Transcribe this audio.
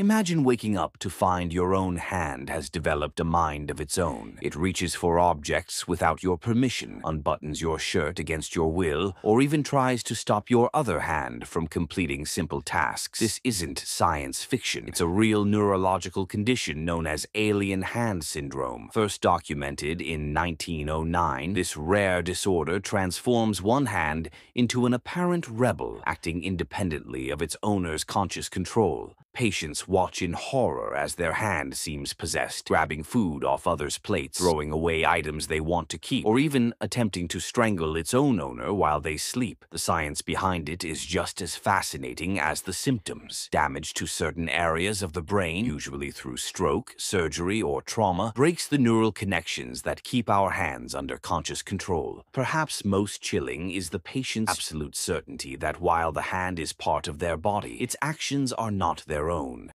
Imagine waking up to find your own hand has developed a mind of its own. It reaches for objects without your permission, unbuttons your shirt against your will, or even tries to stop your other hand from completing simple tasks. This isn't science fiction. It's a real neurological condition known as alien hand syndrome. First documented in 1909, this rare disorder transforms one hand into an apparent rebel, acting independently of its owner's conscious control. Patients watch in horror as their hand seems possessed, grabbing food off others' plates, throwing away items they want to keep, or even attempting to strangle its own owner while they sleep. The science behind it is just as fascinating as the symptoms. Damage to certain areas of the brain, usually through stroke, surgery, or trauma, breaks the neural connections that keep our hands under conscious control. Perhaps most chilling is the patient's absolute certainty that while the hand is part of their body, its actions are not their own.